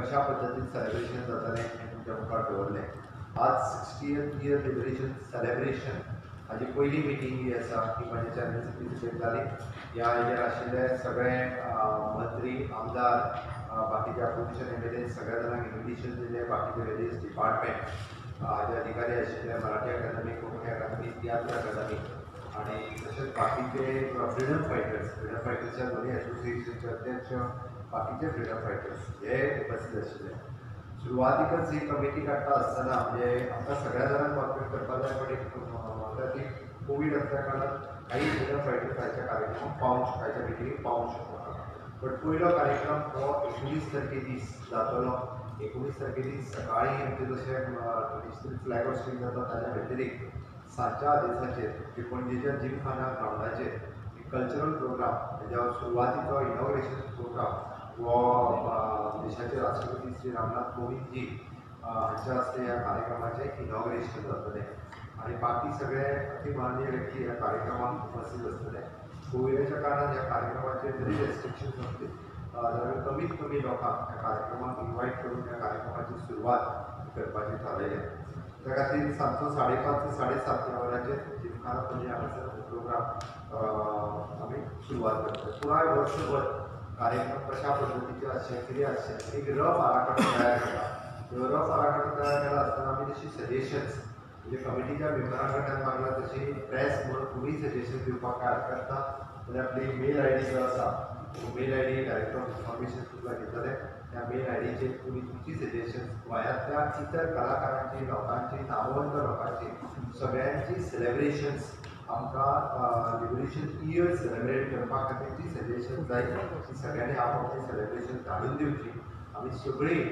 कशा पद्दतीन सेलिब्रेशन जातालें हें तुमच्या मुखार दवरलें आज सिक्स्टीयथ इयर लिबरेशन सेलिब्रेशन हाजी पयली मिटींग जी आसा ती म्हाज्या चॅनल्स प्रिसिडेंट जाली ह्या हेजेर आशिल्ले सगळे मंत्री आमदार बाकीचे अपोजिशन एम एल ए सगळ्या जाणांक इन्विटेशन दिले बाकीचे वेरियस डिपार्टमेंट हाजे अधिकारी आशिल्ले Marathi academy Konkani academy Tiatr academy आणि तसेच बाकीचे फ्रिडम फायटर्स फ्रिडम फायटर्सच्या दोन्ही असोसिएशनचे अध्यक्ष बाकीचे फ्रीडम फायटर्स हे उपस्थित आशिल्ले सुरवातीकच ही कमिटी काडटा आसतना म्हणजे आमकां सगळ्या जाणांक कॉर्पोरेट करपाक जाय पण एक म्हाका ती कोवीड असल्या कारणान काही फ्रीडम फायटर्स आयच्या कार्यक्रमाक पावंक आयच्या मिटिंगेक पावंक शकना बट पयलो कार्यक्रम हो एकोणीस तारखे दीस जातलो एकोणीस तारखे दीस सकाळी आमचे जशें ट्रेडिशनल फ्लॅग होस्टिंग जाता ताच्या व्यतिरिक्त सांच्या दिसाचेर जे पणजेच्या जिमखाना ग्रावंडाचेर एक कल्चरल प्रोग्राम म्हणजे सुरवातीचो इनॉग्रेशन प्रोग्राम हो देशाचे राष्ट्रपती श्री रामनाथ कोविंद जी हस्ते ह्या कार्यक्रमाचे इनॉग्रेशन जातले आणि बाकी सगळे अति व्यक्ती ह्या कार्यक्रमात उपस्थित असतले कोविडाच्या कारणान ह्या कार्यक्रमाचे जरी रेस्ट्रिक्शन्स असले जाल्यार कमीत कमी लोकांक ह्या कार्यक्रमाक इन्वायट करून ह्या कार्यक्रमाची सुरवात करपाची थारायलें त्या खातीर सांजचो साडे पांच ते साडे सात वरांचेर जिमखाना पणजे हांगासर प्रोग्राम आमी सुरवात करतात पुराय वर्सभर कार्यक्रम कशा पद्धतीचे आसचे कितें आसचें एक रफ आराखडो तयार केला. तो रफ आराखडो तयार केला आसतना आमी तशी सजेशन्स म्हणजे कमिटीच्या मेंबरां कडल्यान मागला तशी प्रेस म्हणून तुम्ही सजेशन दिवपाक काय हरकत ना जाल्यार आपली मेल आय डी जो आसा mail I D director of information तुमकां घेतले त्या मेल आय डीचेर तुमी तुमची सजेशन गोंयांतल्या इतर कलाकारांची लोकांची नामवंत लोकांची सगळ्यांची सेलिब्रेशन्स आमकां लिबरेशन इयर सेलिब्रेट करपा खातीर जी सजेशन जाय. ती सगळ्यांनी आपापली सेलिब्रेशन धाडून दिवची. आमी सगळीं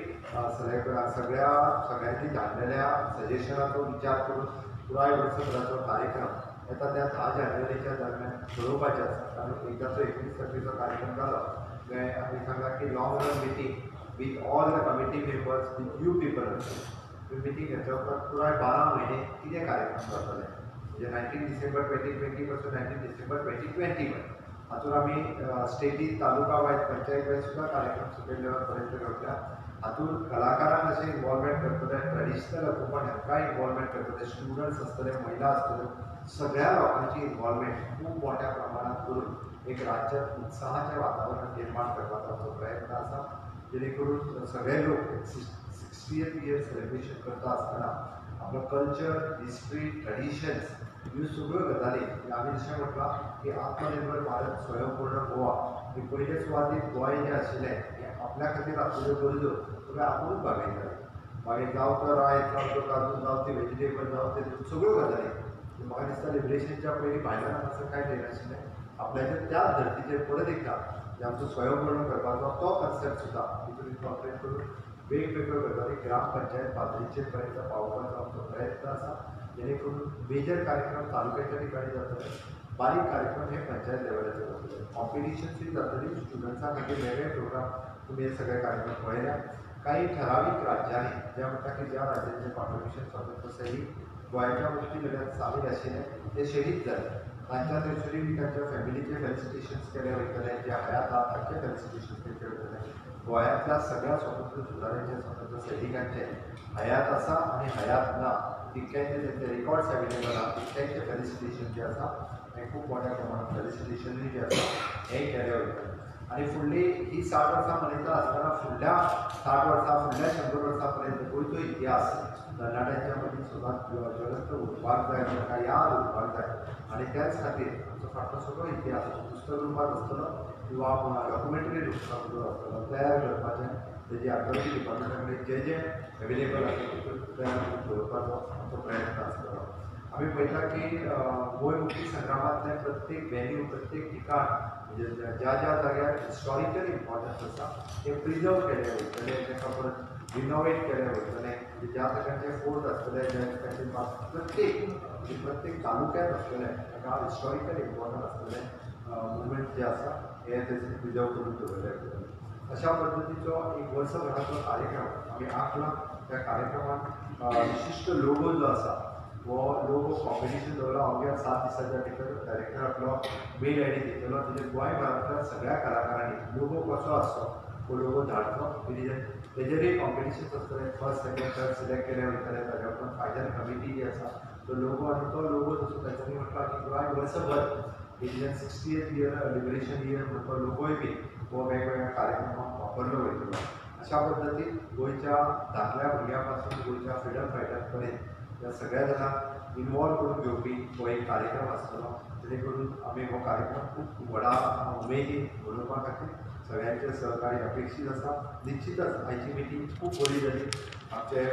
सगळ्या सगळ्या सगळ्यांनी धाडलेल्या सजेशनाचो विचार करून पुराय वर्सभराचो कार्यक्रम येता त्या धा जानेवारीच्या दरम्यान पळोवपाचें आसा. कारण एकदाचो एकवीस तारखेचो कार्यक्रम जालो काय आमी सांगला की long run meeting with all the committee members with you people meeting घेतल्या उपरांत पुराय बारा म्हयने कितें कार्यक्रम जातले म्हणजे nineteen December twenty ट्वेंटीपासून nineteen December twenty twenty one हातून आमी स्टेटीन तालुका वाईज पंचायत वायज सुद्दां कार्यक्रम सकयल लेवल पर्यंत घेतल्या हातून कलाकारांक अशें इन्वॉल्वमेंट करतले ट्रेडिशनल पण हेका इन्वॉल्वमेंट करतले स्टुडंट्स आसतले महिला आसतल्यो सगळ्या लोकांची इन्वॉल्वमेंट खूब मोठ्या प्रमाणात करून एक राज्यात उत्साहाचें वातावरण निर्माण करपाचो आमचो प्रयत्न आसा जेणे करून सगळे लोक सिक्स्टी एथ इयर सेलिब्रेशन करता आसतना आपलो कल्चर हिस्ट्री ट्रेडिशन्स ह्यो सगळ्यो गजाली आमी जशें म्हटलां की आत्मनिर्भर भारत स्वयंपूर्ण गोवा. हे पयले सुवातेक गोंय जें आशिल्लें हें आपल्या खातीर आसलेल्यो गरजो सगळ्यो आपुणूच भागयताले मागीर जावं तो रायस जावं तो काजू जावं ते व्हेजिटेबल जावं ते सगळ्यो गजाली म्हाका दिसता लिबरेशनच्या पयलीं भायल्यान हांगासर कांय येनाशिल्लें आपल्याच्या त्याच धर्तीचेर परत एकदा जे आमचो स्वयंपूर्ण करपाचो तो कन्सेप्ट सुद्दां तितून करून वेगवेगळ्यो प्रकारे ग्रामपंचायत पातळीचेर पर्यंत पावोवपाचो प्रयत्न आसा जेणे करून मेजर कार्यक्रम तालुक्याच्या ठिकाणी जातले बारीक कार्यक्रम हे पंचायत लेवलाचेर जातले कॉम्पिटिशन्सूय जातली स्टुडंट्सां खातीर वेगळे प्रोग्राम तुमी हे सगळे कार्यक्रम पळयल्या काही ठरावीक राज्यांनी ज्या म्हणटा की ज्या राज्यांचे कॉन्ट्रिब्युशन स्वतंत्र सैनीक गोंयच्या गोष्टी लढ्यात सामील आशिल्ले ते शहीद जाले तांच्या थंयसरूय तांच्या फॅमिलीचे फेलिसिटेशन्स केले वयतले जे हयात आहा तांचे फेलिसिटेशन्स केले वयतले गोंयांतल्या सगळ्या स्वातंत्र्य झुजाऱ्यांचे स्वातंत्र्य सैनिकांचे हयात आसा आनी हयात ना तितक्यांचे तेंचे रिकॉर्ड्स अवेलेबल आहा तितक्यांचे फेलिसिटेशन जे आसा हे खूब मोठ्या प्रमाणात फेलिसिटेशनूय जे आसा हें केले वयतले आनी फुडली ही साठ वर्सां मनयता आसतना फुडल्या साठ वर्सां फुडल्या शंबर वर्सां पर्यंत गोंयचो इतिहास तरणाट्यांच्या मदीं सदांच जगस्त उरपाक जाय ताका याद उरपाक जाय आनी त्याच खातीर आमचो फाटलो सगळो इतिहास पुस्तक रुपात आसतलो किंवा तयार करपाचें तेज़ी आर्कोलॉजी डिपार्टमेंटा जे जे एवेलेबल आसा तयार प्रयत्न आसतलो आमी पळयता की गोंय मुक्ती संग्रामांतले प्रत्येक व्हेन्यू प्रत्येक ठिकाण ज्या ज्या जाग्यार हिस्टॉरिकल इम्पॉर्टन्स आसा ते प्रिजर्व परत रिनोवेट वयतले ज्या ठिकाणचे फोर्ट आसतले ज्या प्रत्येक प्रत्येक तालुक्यात आसतले ताका हिस्टॉरिकल इम्पॉर्टन्स आसतले मुवमेंट जे आसा हे थंयसर पूजा करून दवरले वयतले अशा पद्दतीचो एक वर्सभराचो कार्यक्रम आम्ही आखला त्या कार्यक्रमात विशिश्ट लोगो जो आसा हो लोगो कॉम्पिटिशन दवरला अवघ्या सात दिसाच्या भितर डायरेक्टर आपलो मेल आय डी दितलो तेजेर म्हणजे गोंयभरांतल्या सगळ्या कलाकारांनी लोगो कसो आसचो तो लोगो धाडचो तेजेरय कॉम्पिटिशन कॉम्पिटिशन्स आसतले फर्स्ट सेकंड थर्ड सिलेक्ट केले वयतले ताज्या उपरांत फायनल कमिटी जी आसा तो लोगो आनी तो लोगो जसो तांच्यांनी म्हटला की गोंय वर्सभर Indian sixtieth year liberation year म्हणून तो बी हो वेगवेगळ्या कार्यक्रमांक वापरलो वयतलो अशा पद्दतीन गोंयच्या धाकल्या भुरग्यां पासून गोंयच्या फ्रिडम फायटर पर्यंत ह्या सगळ्या जाणांक इन्वॉल्व करून घेवपी हो एक कार्यक्रम आसतलो जेणे करून आमी हो कार्यक्रम खूब व्हडा उमेदीन मनोवपा खातीर सगळ्यांचे सहकार्य अपेक्षीत आसा निश्चितच आयची मिटींग खूब बरी जाली आमचे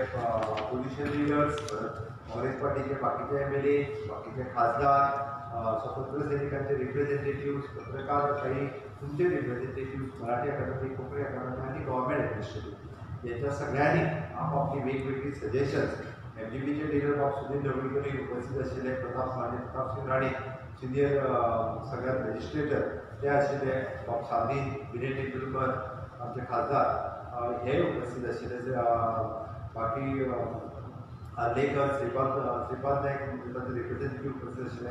पोलिशन लिडर्स काँग्रेस पार्टीचे बाकीचे एम एल ए बाकीचे खासदार स्वतंत्र सैनिकांचे रिप्रेझेंटेटिव्ह पत्रकार काही तुमचे representative Marathi academy Konkani academy आणि गव्हर्मेंट ॲडमिनिस्ट्रेटिव्ह याच्या सगळ्यांनी आपापली वेगवेगळी सजेशन्स एम जी बीचे लिडर बाब सुनील ढवळीकर उपस्थित आशिल्ले प्रताप माने प्रताप सिंग राणे सिनियर सगळ्यात रजिस्ट्रेटर ते आशिल्ले बाब साधी विनय तेंडुलकर आमचे खासदार हे उपस्थित असलेले बाकी अ, बाकी अ, आर्लेकर श्रीपाद श्रीपाद नाईक रिप्रेझेंटेटिव्ह उपस्थित आशिल्ले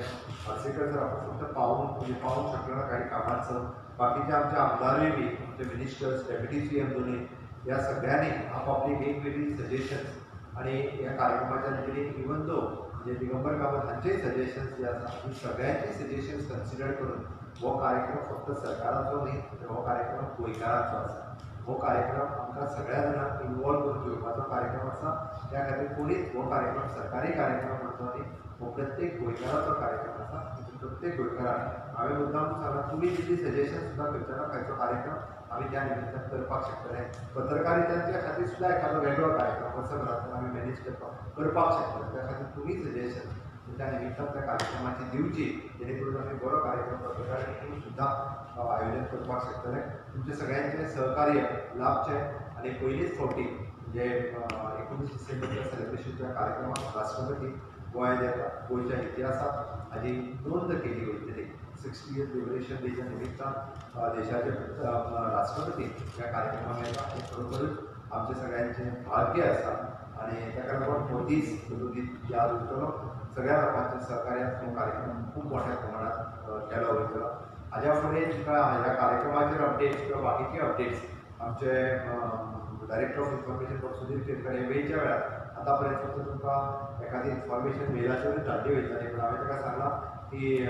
आर्सेकर सर आपण फक्त पाहून म्हणजे पाहून शकलो ना काही कामाचं बाकीचे आमचे आमदारही बी आमचे मिनिस्टर्स डेप्युटी सी एम दोन्ही या सगळ्यांनी आपापली वेगवेगळी सजेशन्स आणि या कार्यक्रमाच्या निमित्ताने इवन तो म्हणजे दिगंबर कामत हांचे सजेशन्स जे आसा सगळ्यांचे सजेशन्स कन्सिडर करून हो कार्यक्रम फक्त सरकाराचो न्ही तर हो कार्यक्रम गोंयकारांचो आसा हो कार्यक्रम आमकां सगळ्या जाणांक इनवॉल्व करून घेवपाचो कार्यक्रम आसा त्या खातीर कोणीच हो कार्यक्रम सरकारी कार्यक्रम म्हणचो न्ही हो प्रत्येक गोंयकाराचो कार्यक्रम आसा प्रत्येक गोंयकारान हांवें मुद्दाम सांगला तुमी दिल्ली सजेशन सुद्दां करतना खंयचो कार्यक्रम आमी त्या निमित्तान करपाक शकतले पत्रकारितांच्या खातीर सुद्दां एखादो वेगळो कार्यक्रम वर्सभरांतल्यान आमी मॅनेज करपाक करपाक शकतले त्या खातीर तुमी सजेशन त्या त्या कार्यक्रमाची दिवची जेणे करून आमी बरो कार्यक्रम पत्रकारितेतून सुद्दां अ, आयोजन करपाक शकतले तुमचे सगळ्यांचे सहकार्य लाभचे आणि पयलीच फावटी जे एकोणीस डिसेंबरच्या सेलिब्रेशनच्या कार्यक्रमात राष्ट्रपती गोंयांत येता गोंयच्या इतिहासात हाची नोंद केली वयतली सिक्स्टी इयर लिबरेशन डेच्या निमित्तान देशाचे राष्ट्रपती ह्या कार्यक्रमाक येता हे खरोखरच आमचे सगळ्यांचे भाग्य आसा आणि ताका लागून हो दीस तो याद उरतलो सगळ्या लोकांच्या सहकार्यान कार्यक्रम खूप मोठ्या प्रमाणात केला केलो वयतलो हाज्या फुडें ह्या कार्यक्रमाचेर अपडेट्स किंवा बाकीचे अपडेट्स आमचे director of information doctor Sudhir Kerkar हे वेळच्या वेळार आतां पर्यंत फक्त तुमकां एखादी इन्फॉर्मेशन मेलाचेरूच धाडली वयताली पूण हांवें ताका सांगलां की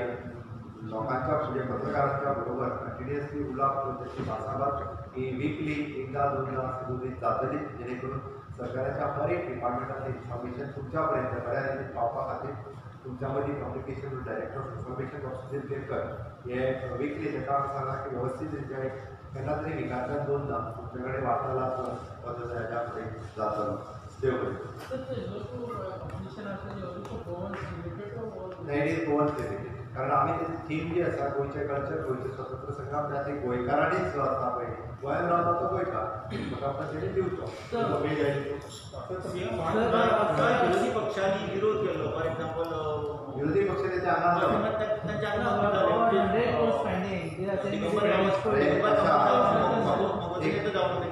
लोकांच्या म्हणजे पत्रकारांच्या बरोबर कंटिन्युअसली उलोवप करून त्याची भासाभास ही विकली एकदा दोनदा सुरू जातली जेणे करून सरकाराच्या हर एक डिपार्टमेंटातलें इन्फॉर्मेशन तुमच्या पर्यंत बऱ्या तरेन पावपा खातीर तुमच्या मदीं communication director of information doctor Sudhir Kerkar हे विकली ताका सांगलां की व्यवस्थीत रित्या केन्ना तरी विकांतल्यान दोनदा तुमचे कडेन वार्तालाप पद्दत हाज्या फुडें जातलो देव बरें गोवन रिलेटेड कारण आम्ही त्याची थीम जी आसा गोंयचें कल्चर गोंयचें स्वतंत्र संग्राम त्या ती गोंयकारांनीच आसता पळय गोंयांत रावता तो गोंयकार म्हाका तेणी दिवचो कांय विरोधी पक्षांनी विरोध केलो. फॉर एक्झाम्पल विरोधी पक्ष त्यांच्या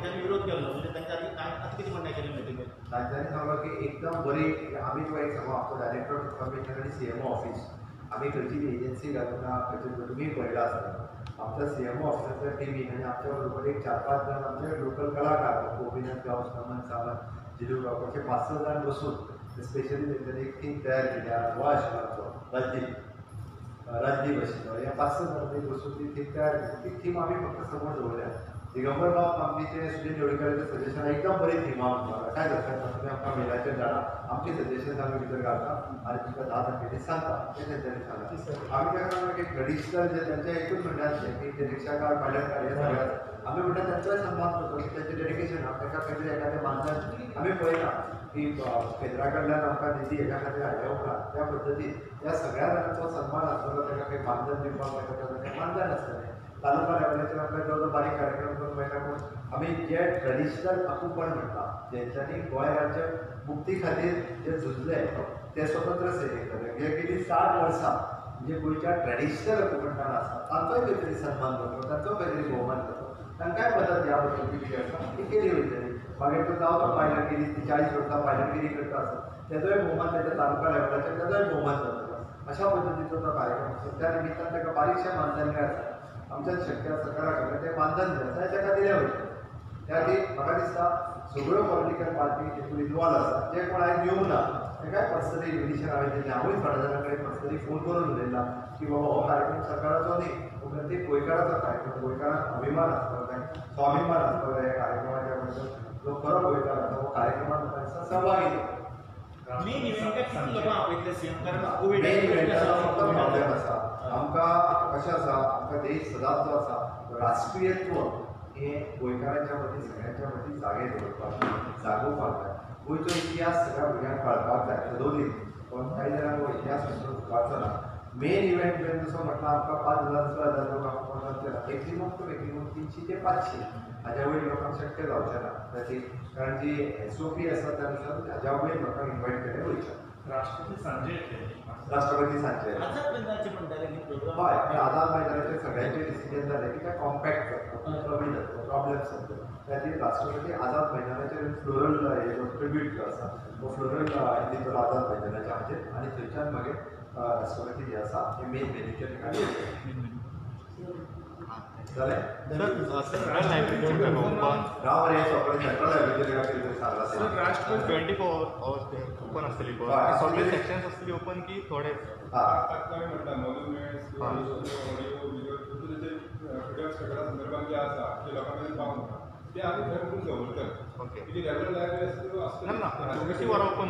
त्यांनी विरोध केलो. म्हणजे काय आता किती म्हणणं केलं माहिती का? तांच्यांनी सांगलो की एकदम बरी आमी तुका एक सांगू आमचो डायरेक्टर ऑफ इन्फॉर्मेशन आनी सी एम ओ ऑफिस आमी खंयची एजन्सी घालून खंयचे तुम्ही पळयला आसा आमच्या सी एम ओ ऑफिसाच्या टिमीन आनी आमच्या बरोबर एक चार पांच जाण आमचे लोकल कलाकार गोपीनाथ गांव नमन सावंत जिलू गांव अशे पांच स जाण बसून स्पेशली तेंच्यांनी एक टीम तयार केली गोवा आशिल्लो राजदीप राजदीप आशिल्लो हे पांच स जाणांनी बसून ती टीम तयार केली. ती टीम आमी फक्त समोर दवरल्या दिगंबर बाब आमचे सुनील ढवळीकरांचे सजेशन एकदम बरी थीम आमकां काय जाता तुमी आमकां मेलाचेर धाडा आमचे सजेशन आमी भितर घालता. आनी तुमकां धा तारखेचे सांगता ते तेंच्यांनी सांगता आमी ताका एक ट्रेडिशनल जे त्यांचे एकूच म्हणटा आसलें की ते रिक्षाकार पायलटकार हे. सगळ्यात. आमी म्हणटा त्यांचोय सन्मान करतो. की त्यांचे डेडिकेशन ताका खंय तरी एखादें मानधन आमी पळयना की केंद्रा कडल्यान आमकां निधी हेच्या खातीर हाडल्या उपरांत त्या पद्दतीन ह्या सगळ्या जाणांचो सन्मान आसतलो ताका खंय मानधन दिवपाक ताका मानधन आसतलें तालुका लेवलाचेर आमकां जो बारीक आम्ही आमी जे ट्रेडिशनल अकुपण म्हणटा तेंच्यांनी गोंय राज्य मुक्ती खातीर जे झुजले ते स्वतंत्र सैनीक जाले हे गेली साठ वर्सां म्हणजे गोंयच्या ट्रेडिशनल अकुपंटान आसा तांचोय खंय तरी सन्मान करतो तांचो खंय तरी भोवमान करतो तांकांय मदत ह्या बद्दल जी आसा ती केली वयतली मागीर तो जावं तो पायलटगिरी ती चाळीस वर्सां पायलटगिरी करता आसा तेजोय भोवमान ताच्या तालुका लेवलाचेर तेजोय भोवमान जातलो अशा पद्दतीचो तो कार्यक्रम आसा त्या निमित्तान ताका बारीकशें मानधन आसा आमच्या शक्य सरकारा कडल्यान तें मानधन जे आसा तें ताका दिलें वयतलें त्या खातीर म्हाका दिसता सगळ्यो पॉलिटिकल पार्टी तितून इनवॉल्व आसा जे कोण आयज येवंक ना ते काय पर्सनली इन्विटेशन हांवें दिलें हांवूय थोड्या जाणां कडेन पर्सनली फोन करून उलयला की बाबा हो कार्यक्रम सरकाराचो न्ही हो प्रत्येक गोंयकाराचो कार्यक्रम गोंयकाराक अभिमान आसपाक जाय स्वाभिमान आसपाक जाय ह्या कार्यक्रमाच्या बद्दल जो खरो गोंयकार आसा हो कार्यक्रमांत म्हाका दिसता सहभागी. मेन इव्हेंटाक कितले लोकां आपयतले सीएम कारण कोविड मेन इव्हेंटाचो फक्त प्रॉब्लेम आसा आमकां कशें आसा आमकां देश सदांच आसा राष्ट्रीयत्व हें गोंयकारांच्या मदीं सगळ्यांच्या मदीं जागे दवरपाक जागोवपाक जाय गोंयचो इतिहास सगळ्या भुरग्यांक कळपाक जाय सदोली पण कांय जाणांक हो इतिहास विसरून चुकाचो ना. मेन इव्हेंट तुवें जसो म्हटला आमकां पांच हजार स हजार लोक आमकां मॅक्झिमम टू मॅक्झिमम तिनशी ते पांचशी. हाज्या वयर लोकांक शक्य जावचें ना. त्याची कारण जी एस ओ पी आसा त्या नुसार हाज्या वयर लोकांक इन्वायट केलें वयचें. राष्ट्रपती सांजे राष्ट्रपती सांचे आझाद मैदानाचे म्हणटाले न्ही प्रोग्राम हय ते आधार मैदानाचे सगळ्यांचे डिसिजन झाले की काय कॉम्पॅक्ट करता कमी जाता प्रॉब्लेम संपले त्या राष्ट्रपती आझाद मैदानाचे फ्लोरल हे जो ट्रिब्यूट जो आसा तो फ्लोरल दितलो आझाद मैदानाचे हाचेर आनी थंयच्यान मागीर राष्ट्रपती जे आसा हे मेन वेन्यूच्या ठिकाणी येतले. जालें सेंट्रल लायब्ररी ओपन राव रे सगळे सेंट्रल लायब्ररीच्या ठिकाणी सांगला सर ते राष्ट्रपती ट्वेंटी फोर अवर्स ओपन आसतली हय. पळय सगळे सेक्शन्स आसतली ओपन की थोडे हा ते लोकां मेरेन पावूंक ते आमी खंय करून दवरतात ओके कितें रेगुलर लायब्ररी ओपन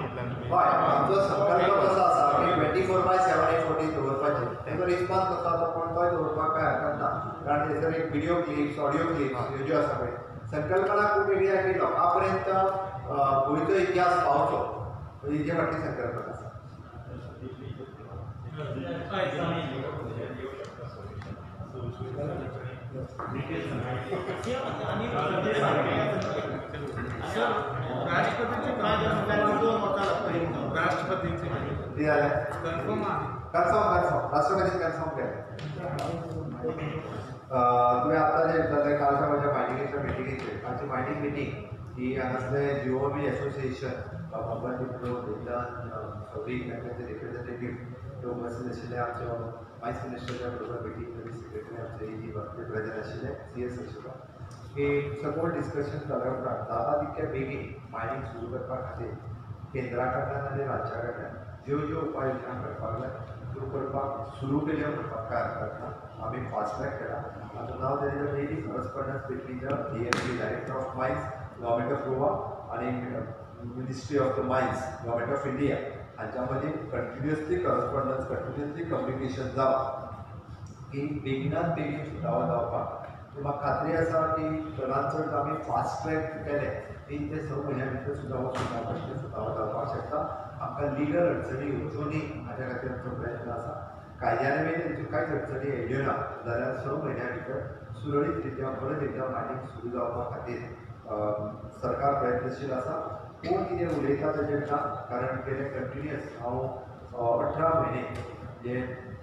हय आमचो संकल्प कसो आसा की ट्वेंटी फोर बाय सेवन एक फोटी दवरपाचें तेंचो रिस्पॉन्स कसो आसा पण तोय दवरपाक काय हरकत ना कारण थंयसर एक व्हिडिओ क्लिप्स ऑडिओ क्लिप्स ह्यो ज्यो आसा पळय संकल्पना खूब वेगळी आसा की लोकां पर्यंत गोंयचो इतिहास पावचो हेजे फाटली संकल्पना. आसा वर्सां लागतली राष्ट्रपतींचे कन्फर्म राष्ट्रपती कन्फर्म केलें तुवें आतां जे कालच्या म्हज्या मायनिंगेच्या मिटिंगेचेर कालची मायनिंग मिटींग ही हांगासले जिओबी एसोसिएशन भक्ती प्रेझेंट आशिल्ले सी एस आशिल्लो डिस्कशन जाल्या उपरांत जाता तितके बेगीन मायनिंग सुरू करपा खातीर केंद्रा कडल्यान आनी राज्या कडल्यान ज्यो ज्यो उपाय योजना करपाक जाय त्यो करपाक सुरू केल्यो म्हणपाक फास्ट ट्रॅक केला आतां नाव very correspondence between the DMC director of mines government of Goa ministry of the mines government of India हांच्या मदीं कंटिन्युअसली करस्पॉन्डन्स कंटिन्युअसली कम्युनिकेशन जावप की बेगिनात बेगीन सुटावो जावपाक म्हाका खात्री आसा की चडांत चड आमी फास्ट ट्रॅक केले तीन ते स म्हयन्या भितर सुद्दां हो प्रश्न सुटावो जावपाक शकता आमकां लिगल अडचणी येवच्यो न्ही हाच्या खातीर आमचो प्रयत्न आसा कायद्यान बी तेंच्यो कांयच अडचणी येयल्यो ना जाल्यार स म्हयन्या भितर सुरळीत रित्या बरे रित्या मायनिंग सुरू जावपा खातीर सरकार प्रयत्नशील आसा कोण कितें उलयता तेजेर ना कारण गेले कंटिन्युअस हांव अठरा म्हयने जे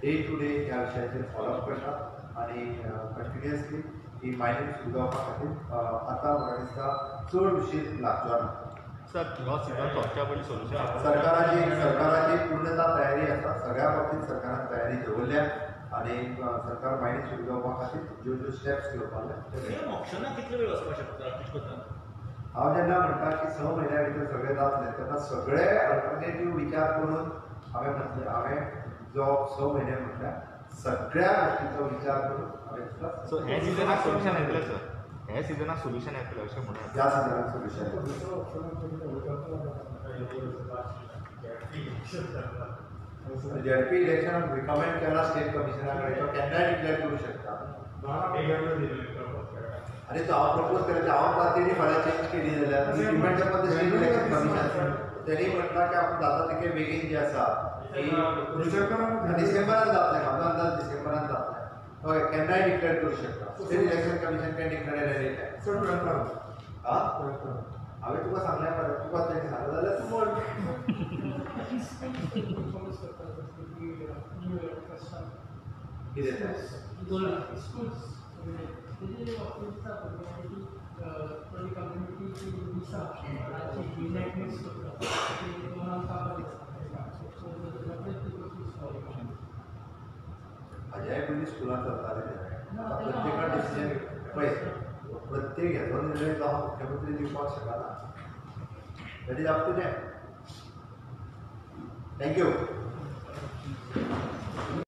डे टू डे ह्या विशयाचेर फॉलोअप करता आनी कंटिन्युअसली ही सुरू जावपा खातीर आतां म्हाका दिसता चड उशीर लागचो ना सर हो सोंपच्या सोल्युशन सरकाराची सरकाराची पूर्णता तयारी आसा सगळ्या बाबतींत सरकारान तयारी दवरल्या आनी सरकार मायनिंग सुरू जावपा खातीर ज्यो ज्यो स्टेप्स घेवपाक. सीएम ऑप्शनाक कितले वेळ वचपाक शकता हांव जेन्ना म्हणटा की स म्हयन्या भितर सगळें जातलें तेन्ना सगळे अल्टरनेटीव विचार करून हांवें म्हटलें हांवें जो स म्हयने सगळ्या गोष्टीचो विचार करून हांवें तुका सो हे सिजनाक सोल्युशन येतलें सर हे सिजनाक सोल्युशन येतलें अशें म्हणून ह्या सिजनाक सोल्युशन झेडपी इलेक्शन रिकमेंड केला स्टेट कमिशना कडेन तो केन्नाय डिक्लेअर करू शकता. आनी तो हांव प्रपोज केला हांव तेणी फाल्यां चेंज केली जाल्यार द स्टेट इलेक्शन कमिशन तेणी म्हटलां की आपूण जाता तितके बेगीन जे आसा डिसेंबरान जातलें म्हाजो अंदाज डिसेंबरान जातलें ओके केन्नाय डिक्लेअर करू शकता state election commission can declare any time हा? हांवें तुका सांगलें मरे तुका तेणी सांगलें जाल्यार तूं म्हण कितें तें हाज्याय पयलीं स्कुलान चलतालें तें डिसिजन प्रत्येक ते घेतलो निर्णय जो हांव मुख्यमंत्री दिवपाक शकना that is up to them thank you